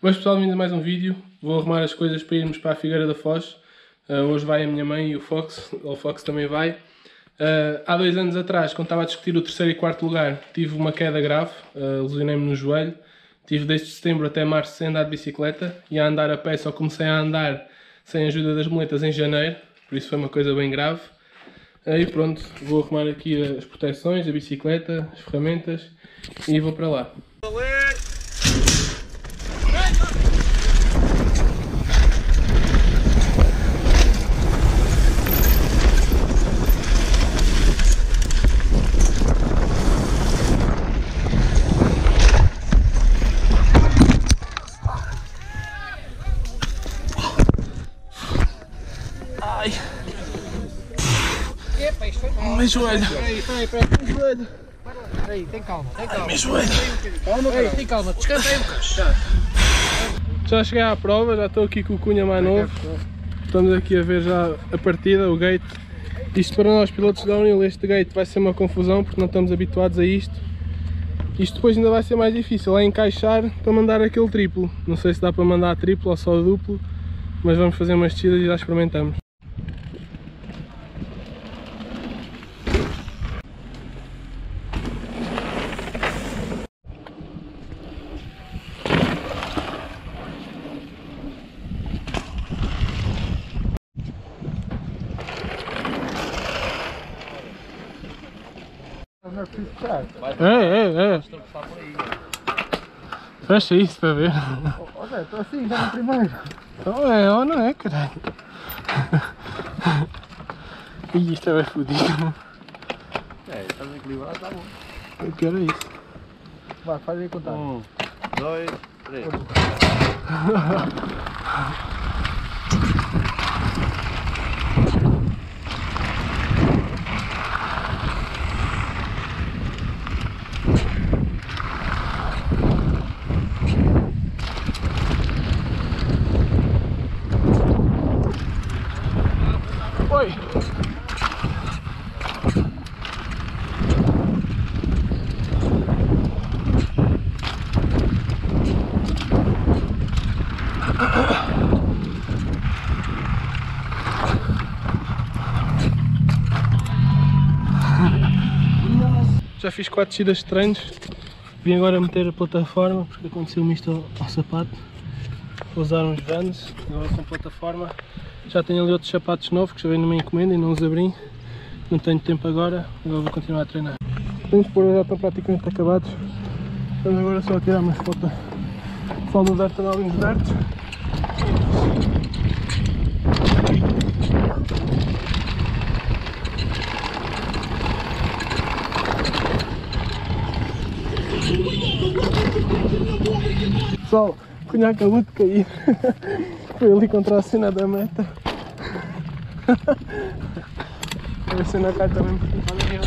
Boas pessoal, bem-vindos a mais um vídeo. Vou arrumar as coisas para irmos para a Figueira da Foz. Uh, hoje vai a minha mãe e o Fox, o Fox também vai. Uh, há dois anos atrás, quando estava a discutir o terceiro e quarto lugar, tive uma queda grave, uh, lesionei-me no joelho. Tive desde setembro até março sem andar de bicicleta e a andar a pé só comecei a andar sem a ajuda das muletas em janeiro, por isso foi uma coisa bem grave. Aí pronto, vou arrumar aqui as proteções, a bicicleta, as ferramentas e vou para lá. Ai. Epa, isto foi mal. Meu joelho. Peraí, peraí, peraí, tem joelho. Peraí, tem calma, tem calma. Meu joelho. Calma, tem calma, descansa aí bocado. Já. Cheguei à prova, já estou aqui com o Cunha mais novo. Estamos aqui a ver já a partida, o gate. Isto para nós pilotos da Unil, este gate vai ser uma confusão porque não estamos habituados a isto. Isto depois ainda vai ser mais difícil, é encaixar para mandar aquele triplo. Não sei se dá para mandar triplo ou só duplo, mas vamos fazer umas descidas e já experimentamos. É. É, é, é. Fecha isso para ver. Ó Zé, estou assim, já no primeiro. Então é ou não é, caralho? Ih, isto é bem fodido. É, estás equilibrado, tá bom. Eu quero isso. Vai, faz aí contar. Um, dois, três. Já fiz quatro descidas de treinos. Vim agora meter a plataforma porque aconteceu-me isto ao, ao sapato. Vou usar uns vans, agora com plataforma. Já tenho ali outros sapatos novos que já vêm numa encomenda e não os abri. Não tenho tempo agora, agora vou continuar a treinar. Os por hoje já estão praticamente acabados. Vamos agora só tirar umas fotos só do dirt ali nos. Pessoal, o cunha acabou de cair. Foi ali contra a cena da meta. A não cai também porque está no rio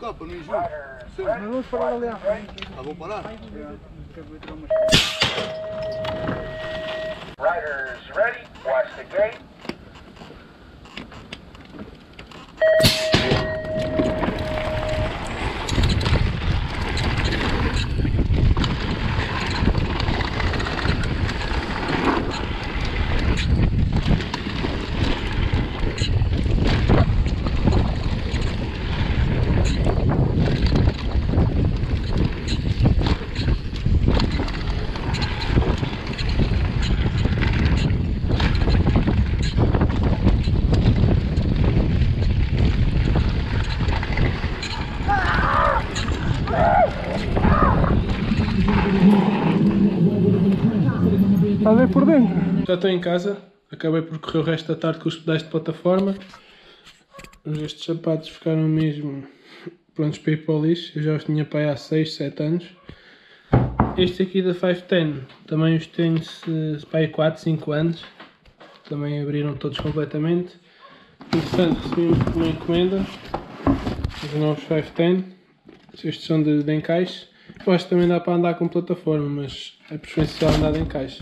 dele. Vocês querem trocar para mim junto? Sim. Mas vamos parar ali à frente. Ah, vou parar? Riders ready. Watch the gate. Está a ver por dentro. Já estou em casa. Acabei por correr o resto da tarde com os pedais de plataforma. Estes sapatos ficaram mesmo prontos para ir para o lixo. Eu já os tinha para aí há 6, 7 anos. Este aqui da 510 também os tenho para aí 4, 5 anos. também abriram todos completamente. Entretanto, recebi uma encomenda, os novos 510, estes são de, de encaixe. Eu acho que também dá para andar com plataforma, mas é preferencial andar de encaixe.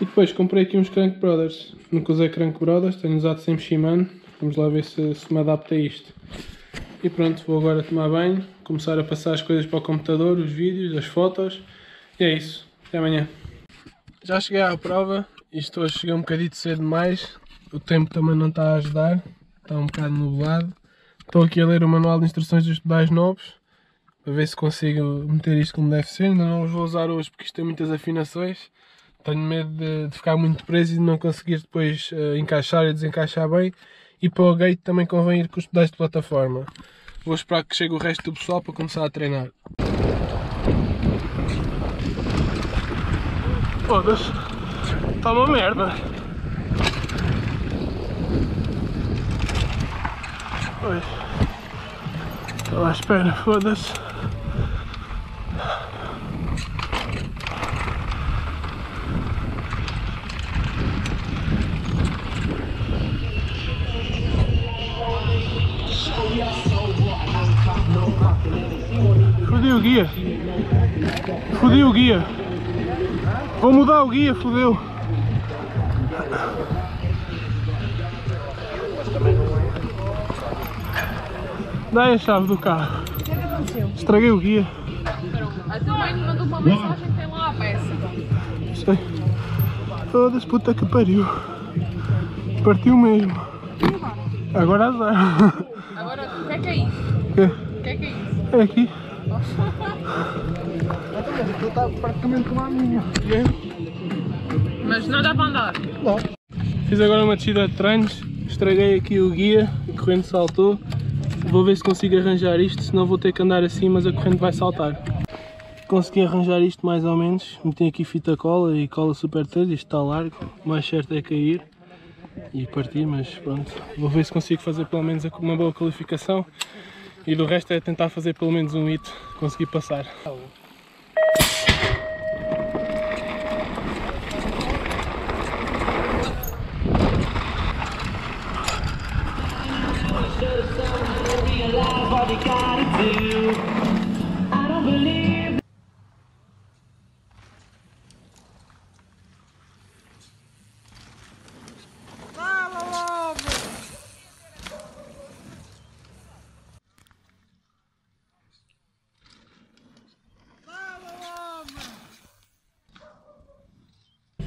E depois comprei aqui uns Crank Brothers. Nunca usei Crank Brothers, tenho usado sempre Shimano. Vamos lá ver se, se me adapta a isto. E pronto, vou agora tomar banho, começar a passar as coisas para o computador, os vídeos, as fotos. E é isso. Até amanhã. Já cheguei à prova. Isto hoje cheguei um bocadinho cedo demais. O tempo também não está a ajudar. Está um bocado nublado. Estou aqui a ler o manual de instruções dos pedais novos. Para ver se consigo meter isto como deve ser. Ainda não os vou usar hoje porque isto tem muitas afinações. Tenho medo de, de ficar muito preso e de não conseguir depois uh, encaixar e desencaixar bem. E para o gate também convém ir com os pedais de plataforma. Vou esperar que chegue o resto do pessoal para começar a treinar. Foda-se. Está uma merda. Oi. Estou à espera, foda-se. Guia. Fodeu o guia. Vou mudar o guia, fodeu. Dá a chave do carro. O que é que aconteceu? Estraguei o guia. A tua mãe me mandou uma mensagem que tem lá a peça. Sei. Todas puta que pariu. Partiu mesmo. Agora azar. Agora, o que é que é isso? O quê? O que é que é isso? É aqui. Aquilo está praticamente como a minha. Mas não dá para andar. Fiz agora uma descida de treinos, estraguei aqui o guia, a corrente saltou. Vou ver se consigo arranjar isto, senão vou ter que andar assim, mas a corrente vai saltar. Consegui arranjar isto mais ou menos, meti aqui fita cola e cola super 3, isto está largo, o mais certo é cair e partir, mas pronto. Vou ver se consigo fazer pelo menos uma boa qualificação e do resto é tentar fazer pelo menos um hito, conseguir passar. you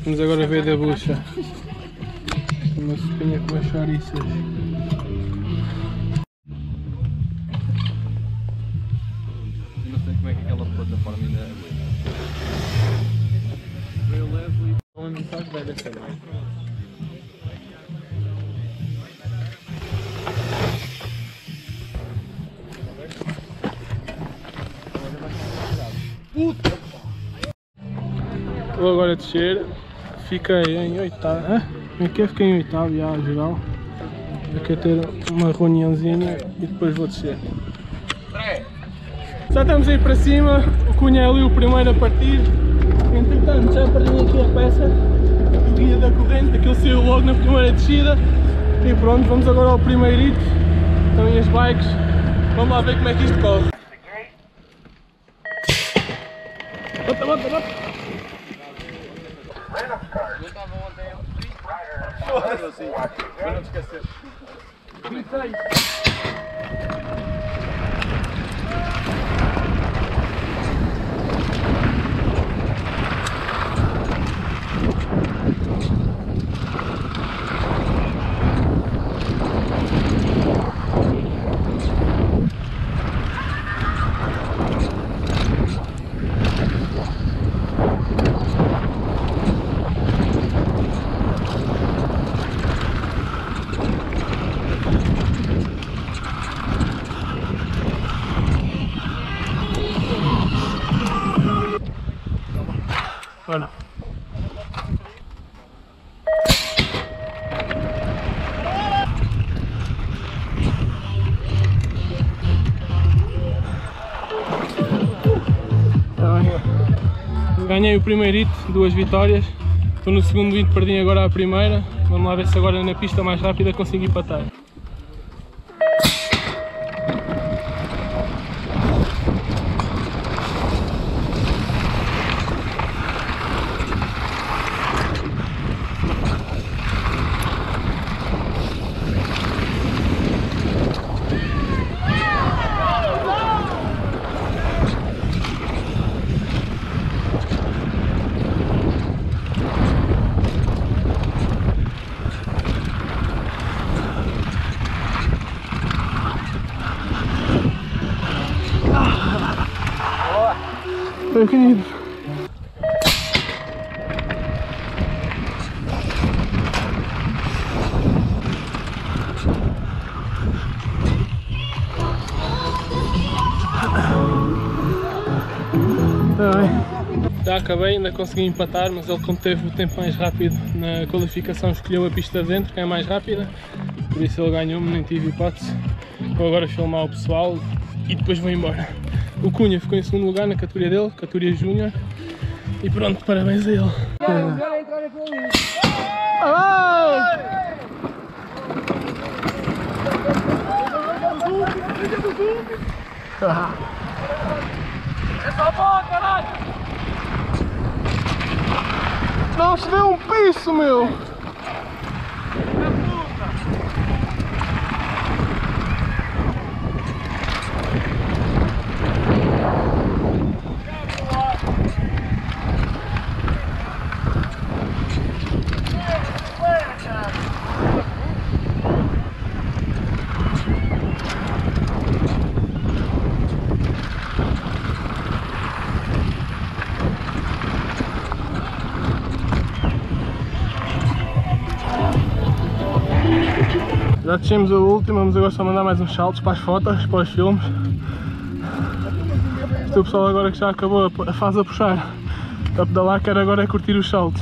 Vamos agora ver da bucha. Uma sopinha com as chouriças. não sei como é que aquela plataforma ainda é. Eu levo e mensagem vai descer mais. Vou agora descer. Fiquei em oitavo. É que é? Fiquei em oitavo já, geral. Eu ter uma reuniãozinha e depois vou descer. Já estamos aí para cima. O Cunha é ali o primeiro a partir. Entretanto, já perdi aqui a peça do guia da corrente. Aquilo saiu logo na primeira descida. E pronto, vamos agora ao primeirito. Estão aí as bikes. Vamos lá ver como é que isto corre. Bota, bota, bota. Para não te esquecer. Voilà. Ganhei o primeiro hit, duas vitórias. Estou no segundo hit, perdi agora a primeira. Vamos lá ver se agora na pista mais rápida consigo empatar. Já acabei, ainda consegui empatar, mas ele como teve o tempo mais rápido na qualificação escolheu a pista de dentro, que é a mais rápida, por isso ele ganhou-me, nem tive hipótese. Vou agora filmar o pessoal e depois vou embora. O Cunha ficou em segundo lugar na categoria dele, categoria Júnior, e pronto, parabéns a ele. Não se vê um piso, meu! Já descemos a última, vamos agora só mandar mais uns saltos para as fotos, para os filmes. Este é o pessoal agora que já acabou a- fase a puxar a pedalar, quer agora é curtir os saltos.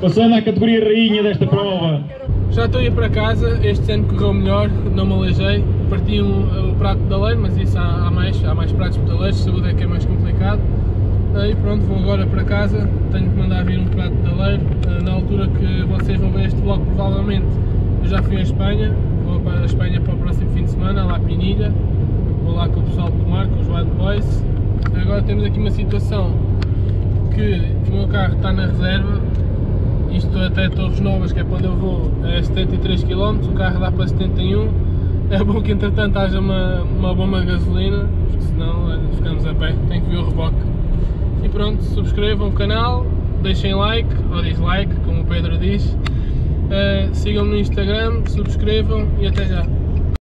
Passando à categoria rainha desta prova. Já estou a ir para casa, este ano correu melhor, não me aleijei. Parti um, o prato pedaleiro, mas isso há, há mais, há mais pratos pedaleiros, saúde é que é mais complicado. E pronto, vou agora para casa, tenho que mandar vir um prato pedaleiro. Eh, Na altura que vocês vão ver este vlog, provavelmente eu já fui à Espanha, vou para a Espanha para o próximo fim de semana, lá a Pinilha. Vou lá com o pessoal de Tomar, com os Wild Boys. Agora temos aqui uma situação que o meu carro está na reserva, isto até Torres Novas, que é para onde eu vou, é 73 km, o carro dá para 71. É bom que entretanto haja uma, uma bomba de gasolina, porque senão olha, ficamos a pé, tem que vir o reboque. E pronto, subscrevam o canal, deixem like ou dislike, como o Pedro diz. Eh, Sigam-me no Instagram, subscrevam e até já.